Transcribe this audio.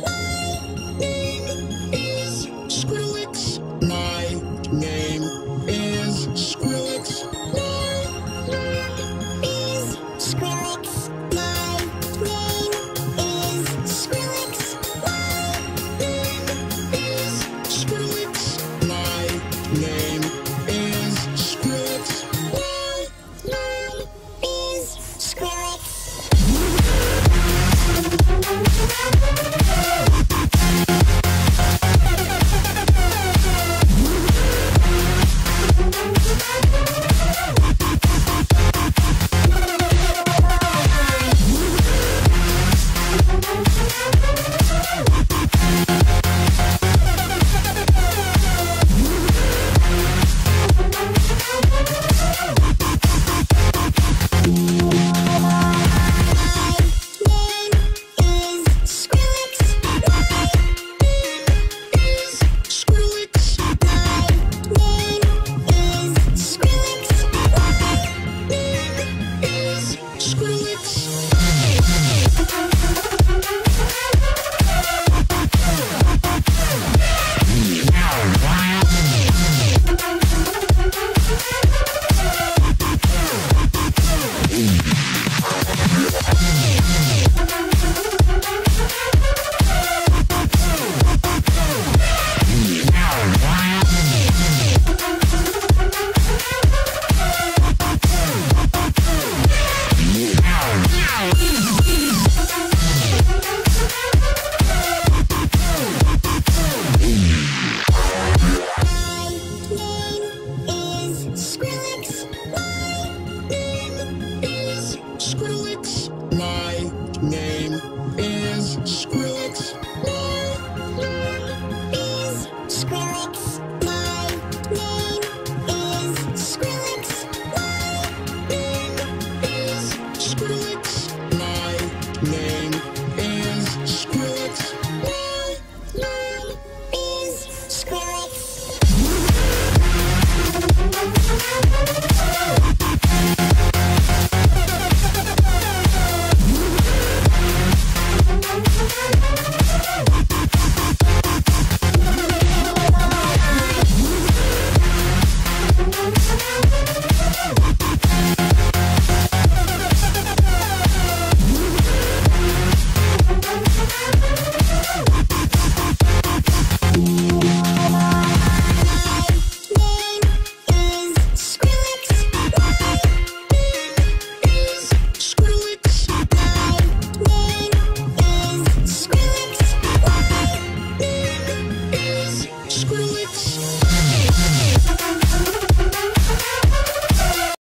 Bye. Skrillex. is Skrillex, My name is My name is My name is Skrillex.